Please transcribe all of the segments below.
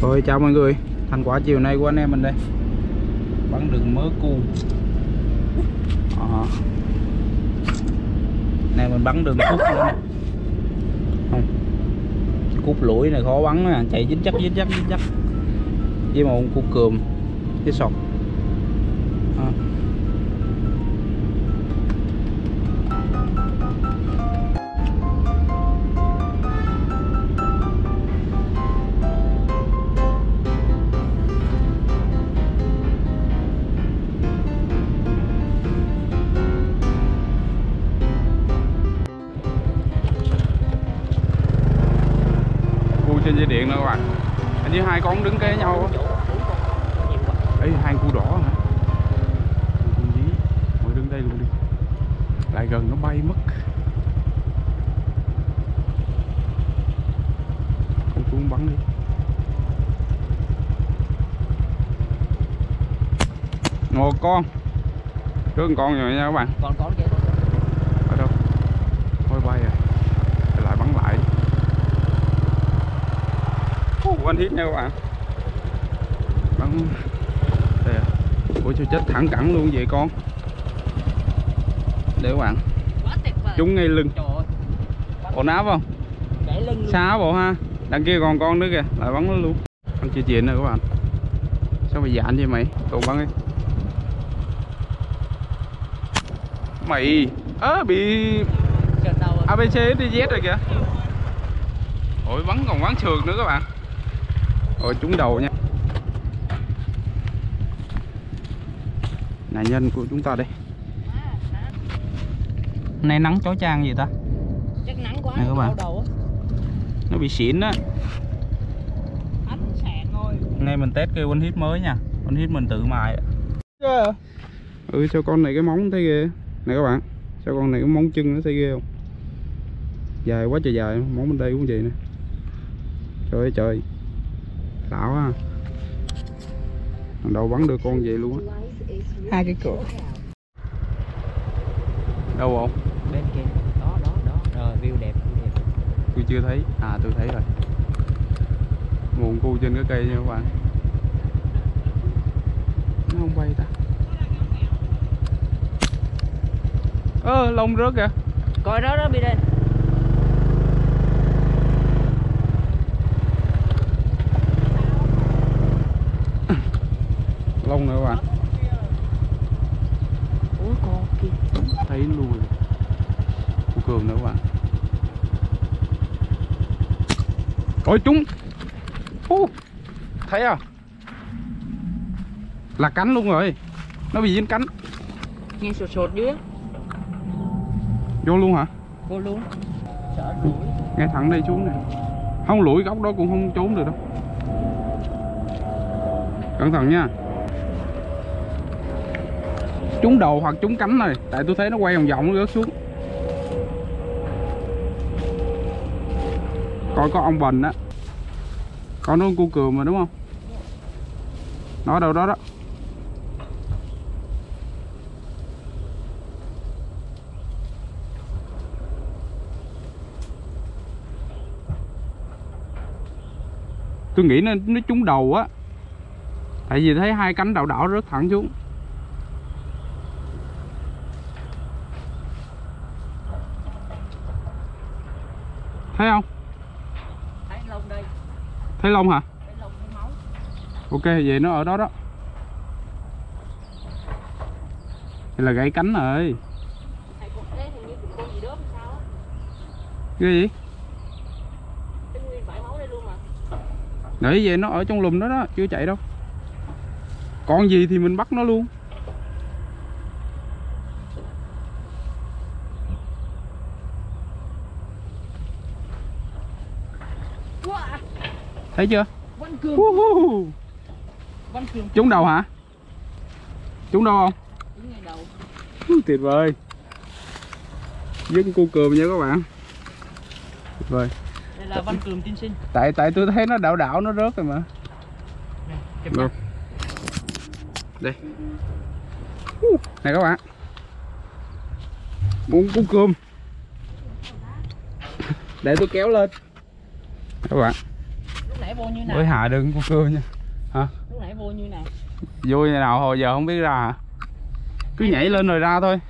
Thôi chào mọi người. Thành quả chiều nay của anh em mình đây. Bắn được mớ cu. Đó. Này mình bắn đường cút nữa nè. Không. Cút lũi này khó bắn nè Chạy dính chắc dính chắc dính chắc. Với một cút cườm Cái sọt lại gần nó bay mất. Con xuống bắn đi. Một con. Trước con rồi nha các bạn. Còn còn kia ở đâu? Thôi bay rồi Để lại bắn lại. Ủa, anh hit nha các bạn. Bắn. Đây à. ủa sao chết thẳng cẳng luôn vậy con để các bạn. Trúng ngay lưng. Trời ơi. Ổn áp không xa bộ ha. Đằng kia còn con nữa kìa. Lại bắn nó luôn. Anh chưa chuyện nữa các bạn. Sao mày dạn vậy mày? Cậu bắn đi mày. Ớ bị đâu rồi ABC DZ rồi kìa. Ôi bắn còn bắn sườn nữa các bạn. Ôi trúng đầu nha. Nạn nhân của chúng ta đây nay nắng chói chang gì ta? Chắc nắng quá Này các bạn. đau đầu Nó bị xỉn á. Nay mình test cái one hit mới nha. One hit mình tự mài ạ Ừ sao con này cái móng thấy ghê? Này các bạn Sao con này cái móng chân nó thấy ghê không? Dài quá trời dài Móng bên đây cũng vậy nè. Trời ơi trời. Lạ quá ha. Lần đầu bắn được con vậy luôn á. Hai cái cửa Đâu không bên kia. Đó đó đó. Rồi view đẹp view đẹp. Tôi chưa thấy. À tôi thấy rồi. Nguồn cu trên cái cây nha các bạn. Nó không bay ta. Ơ lông rớt kìa. Coi đó đó đi đây Lông nữa các bạn. Ui con kia thấy luôn cường nữa các bạn. Ôi chúng. Hú. thấy à là cánh luôn rồi. Nó bị dính cánh nghe sột sột dưới. Vô luôn hả? Vô luôn. Ngay thẳng đây xuống nè. Không lủi góc đó cũng không trốn được đâu. Cẩn thận nha. Trúng đầu hoặc trúng cánh rồi tại tôi thấy nó quay vòng vòng nó rớt xuống coi có ông bần á. Con nó cu cường mà, đúng không? Nó đâu đó đó. Tôi nghĩ nó nó trúng đầu á. Tại vì thấy hai cánh đảo đảo rớt thẳng xuống. Thấy không? Thấy lông hả? Ok vậy nó ở đó đó. Vậy là gãy cánh rồi. Gì cái gì? Để về nó ở trong lùm đó đó chưa chạy đâu. Còn gì thì mình bắt nó luôn thấy chưa? Văn Cường. Woohoo. Văn Cường. Trúng đầu hả? Trúng đâu không? Đúng ngày đầu. Tuyệt vời. Dứt cu cườm nha các bạn. Tuyệt vời. Đây là Văn Cường tiên sinh. Tại tại tôi thấy nó đảo đảo nó rớt rồi mà. Nha đây. Này các bạn. Muốn cu cơm để tôi kéo lên. Các bạn vô như nào? Mới hạ đừng con cưa nha. Lúc nãy vô như nào? Vui như nào hồi giờ không biết ra hả? Cứ nhảy lên rồi ra thôi.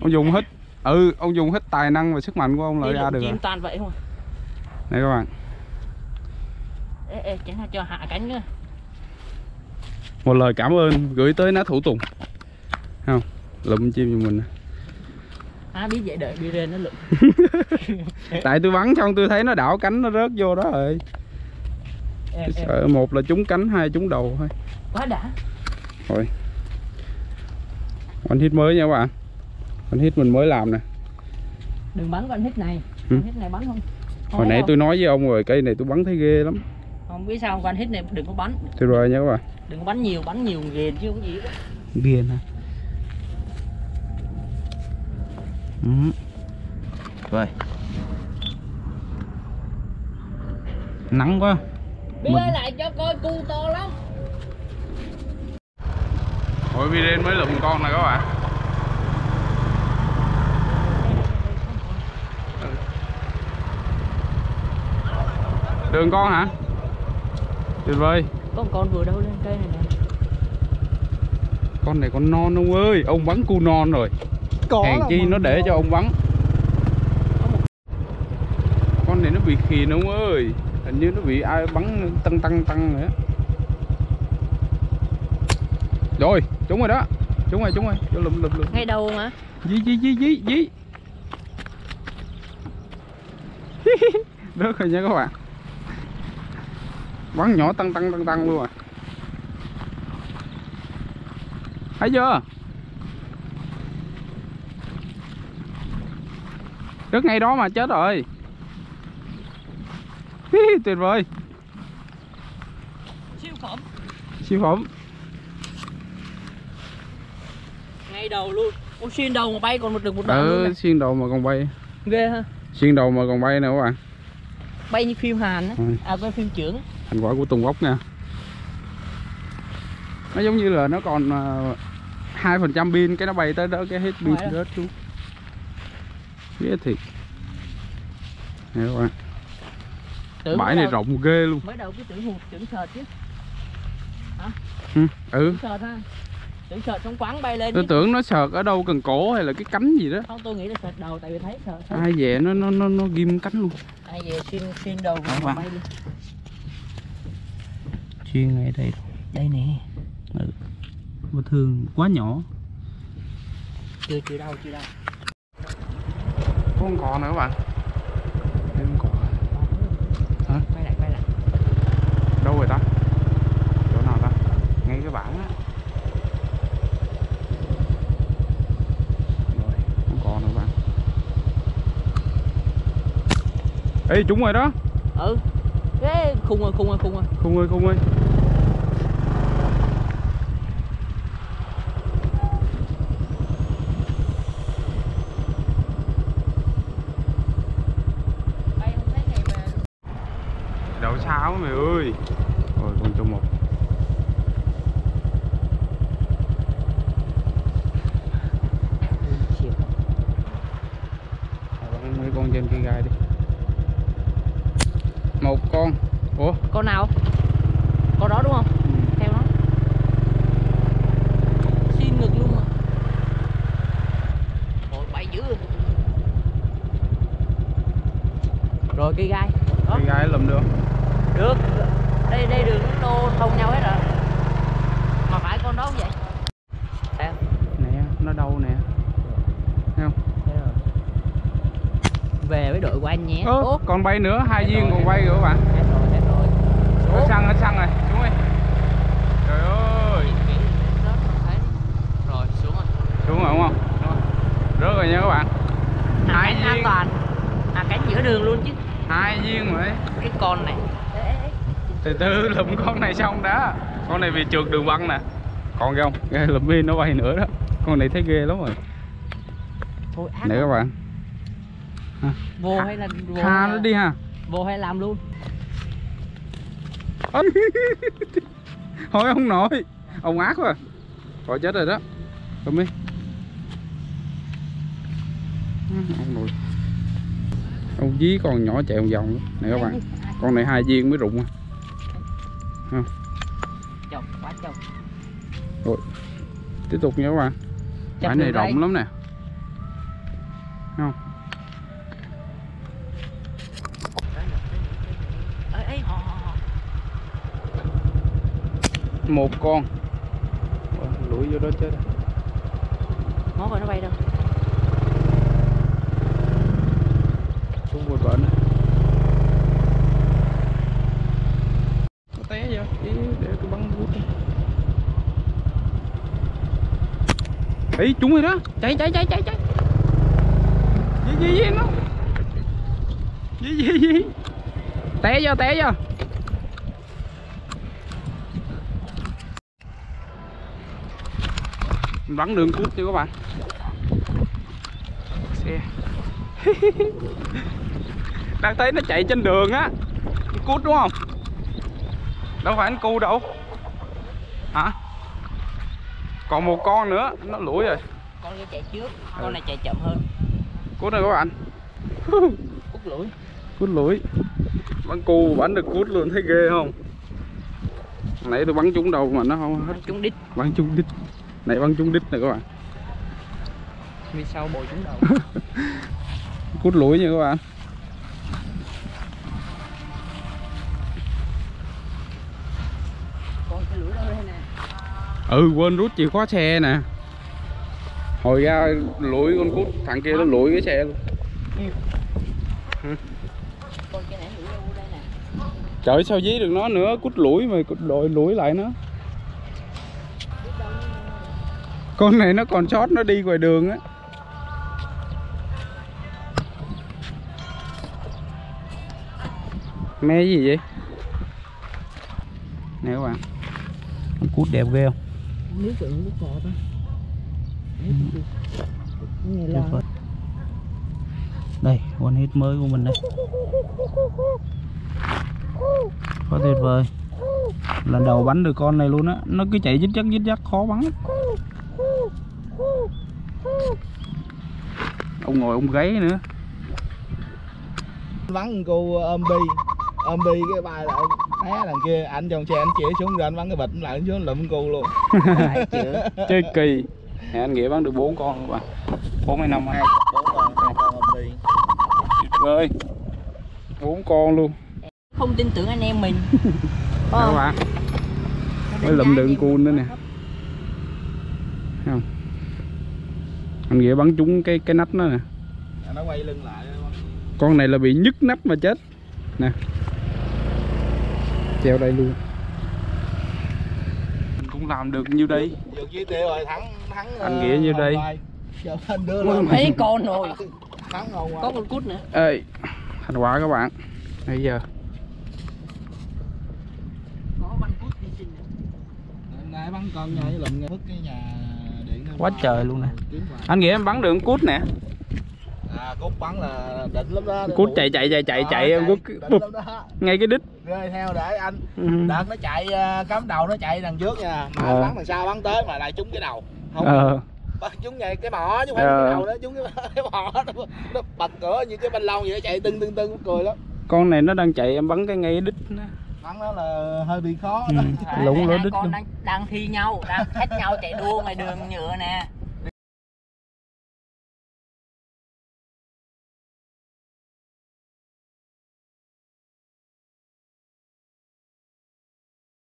Ông dùng hết ừ ông dùng hết tài năng và sức mạnh của ông lại ra được chim toàn vậy không này các bạn. Ê ê cho hạ cánh nữa. Một lời cảm ơn gửi tới ná thủ tùng. Không? Lụm chim cho mình à biết vậy đợi đi lên nó lượm tại tôi bắn xong tôi thấy nó đảo cánh nó rớt vô đó rồi Tôi ê, sợ một là trúng cánh hai trúng đầu thôi. Quá đã. One hit mới nha các bạn. One hit mình mới làm nè. Đừng bắn con hít này. Ừ. con hít này bắn không? Không Hồi nãy tôi nói với ông rồi cây này tôi bắn thấy ghê lắm. Không biết sao con hít này đừng có bắn. Tuyệt vời nha các bạn. Đừng có bắn nhiều bắn nhiều ghiền chứ không gì. Ghiền hả? Ừ. Rồi. Nắng quá Bi Mình- ơi lại cho coi cu to lắm. Hồi video mới lụm con này các bạn. Đường con hả? Tuyệt vời. Con con vừa đâu lên cây này nè? Con này con non ông ơi Ông bắn cu non rồi. Có Hèn chi nó để cho ông bắn Con này nó bị khì ông ơi Hình như nó bị ai bắn tăng tăng tăng nữa. Rồi, trúng rồi đó. Trúng rồi, trúng rồi. Cho lụm lụm lụm ngay đầu mà Dí dí dí dí dí. Rớt rồi nha các bạn. Bắn nhỏ tăng tăng tăng tăng luôn à. Thấy chưa? Rớt ngay đó mà chết rồi Tuyệt vời. Siêu phẩm. Siêu phẩm. Ngay đầu luôn. Con xuyên đầu mà bay còn một được một đoạn luôn Ừ, nè. xuyên đầu mà còn bay. Ghê ha. Xuyên đầu mà còn bay nè các bạn. Bay như phim hàn á. Ừ. à quay phim trưởng. Thành quả của Tùng Ốc nha. Nó giống như là nó còn ờ, hai phần trăm pin cái nó bay tới đó cái hết pin rớt xuống. Ghê thiệt. Nè các bạn tưởng bãi này đầu- rộng ghê luôn. mới đầu cứ tưởng hụt tưởng sợt chứ. Ừ, ừ. tưởng sợt ha tưởng sợt xong quán bay lên tôi chứ. tưởng nó sợt ở đâu cần cổ hay là cái cánh gì đó. Không tôi nghĩ là sợt đầu tại vì thấy sợt ai về nó nó nó nó ghim cánh luôn. Ai về xuyên xuyên đầu mà bạn. bay đi chuyên ngay đây đây nè. Vết thương quá nhỏ. Chưa chưa đâu chưa đâu. Con cò nữa các bạn Đây con cò Hả? quay lại quay lại đâu rồi ta? Chỗ nào ta? Ngay cái bảng á. Rồi không còn nữa bạn ê trúng rồi đó. Ừ. Thế khùng rồi khùng rồi khùng rồi. Khung ơi khung ơi Calma, oi. Còn bay nữa hai viên còn bay rồi các bạn. hết xăng hết xăng rồi xuống đi. Trời ơi. Rồi xuống rồi. Xuống rồi đúng không? Rớt rồi nha các bạn. Hạ Hai cánh an viên. toàn hạ cánh giữa đường luôn chứ. Hai viên rồi cái con này. Từ từ lụm con này xong đã. Con này bị trượt đường băng nè. Còn không ghê lụm pin nó bay nữa đó. Con này thấy ghê lắm rồi. Thôi nè các bạn vô hay là vô hay nó đi ha vô hay làm luôn. Ôi. thôi ông nội. Ông ác quá. Rồi chết rồi đó. Cầm đi. Ông nội. Ông dí con nhỏ chạy vòng vòng. Nè các bạn con này hai viên mới rụng à. Không. chồng quá chồng. Tiếp tục nha các bạn. Bãi này rộng lắm nè. Ấy một con. Ủa, lủi vô đó chết rồi. món rồi nó bay đâu? Xuống bụi bệnh. Nó té vô ý để tôi bắn vút đi. Ý trúng rồi đó. Chạy chạy chạy chạy chạy. Gì gì gì nó? Gì gì gì? Té vô té vô Mình bắn đường cút cho các bạn? Xe. Đang thấy nó chạy trên đường á. Cút đúng không? Đâu phải anh cu đâu. Hả? Còn một con nữa nó lủi rồi. Con kia chạy trước con Ừ. này chạy chậm hơn. Cút rồi các bạn. Cút lưỡi cút lủi. Bắn cu bắn được cút luôn thấy ghê không? Nãy tôi bắn trúng đâu mà nó không hết. chúng đít. Bắn trúng đít này bắn trúng đít này các bạn. Vì sau bồi chúng đầu. Cút lủi nha các bạn. Ừ quên rút chìa khóa xe nè. Hồi ra lủi con cút thằng kia nó lủi cái xe luôn. Trời sao dí được nó nữa? Cút lủi mà cút đội lủi lại nó con này nó còn sót nó đi ngoài đường á. Mé gì vậy? Nè các bạn. Con cút đẹp ghê không? Nước tượng nước cọ ta. Nghe Tuyệt vời. đây one hit mới của mình đây. Quá tuyệt vời. Lần đầu bắn được con này luôn á. Nó cứ chạy dít dắt dít dắt khó bắn ông ngồi ông gáy nữa. Bắn cô ôm bi. Ôm bi cái bay lại té đằng kia anh trong xe anh chỉ xuống rồi anh bắn cái bịch lại anh xuống lụm cô luôn. Chơi kỳ. Nè, anh nghĩa bắn được bốn con các bạn bốn hay năm hai bốn con hai con ôm bi. Vời bốn con luôn. Không tin tưởng anh em mình. Các bạn mới lụm đường cun nữa nè. Thấy không anh nghĩa bắn trúng cái cái nách nó nè. À, nó quay lưng lại con này là bị nhức nách mà chết. Nè. Treo đây luôn. Mình cũng làm được nhiêu đây. Tiêu rồi thắng thắng Anh ờ, Nghĩa như hồn đây. anh đưa lên. mấy con rồi. Thắng có con cút nữa. Ê thành quả các bạn. Bây giờ. Có bắn cút đi xin nữa nãy bắn con nha với lụm nghe. Vứt cái nhà Quá trời luôn nè. anh nghĩa em bắn được cút nè. À cút bắn là đỉnh lắm đó. Cút chạy chạy chạy chạy chạy em cút bụp. đó. ngay cái đít. Rơi theo để anh. Ừ. đợt nó chạy ờ, cắm đầu nó chạy đằng trước nha. Mà Ờ. bắn đằng sau bắn tới mà lại trúng cái đầu. Không ờ. bắn trúng vậy cái mỏ chứ không phải Ờ. cái đầu đó trúng cái, cái mỏ nó, nó bật cửa như cái banh lông vậy nó chạy tưng tưng tưng cười lắm. Con này nó đang chạy em bắn cái ngay đít nó bắn nó là hơi bị khó Ừ. đó. Đây lỗ đít con luôn. đang đang thi nhau đang thách nhau chạy đua ngoài đường nhựa nè